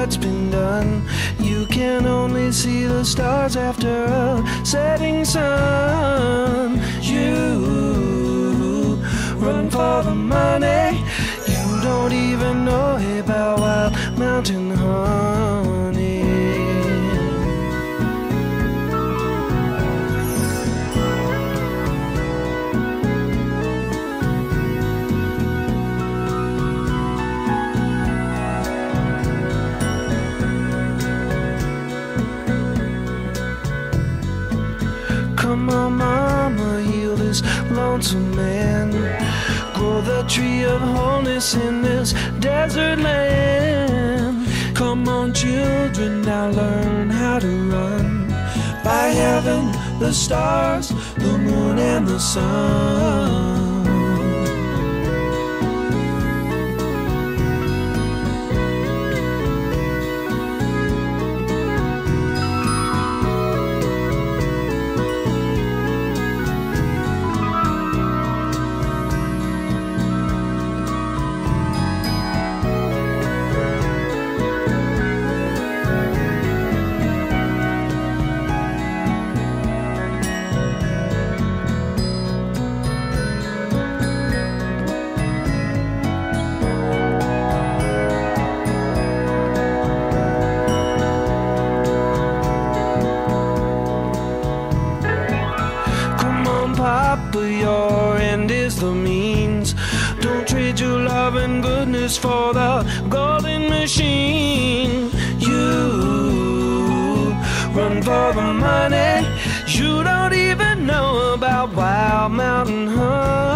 what's been done. You can only see the stars after a setting sun. You run for the money. You don't even know about Wild Mountain Honey. Lonesome man. Grow the tree of wholeness in this desert land. Come on, children, now learn how to run. By heaven, the stars, the moon, and the sun. Goodness for the golden machine. You run for the money. You don't even know about Wild Mountain Honey.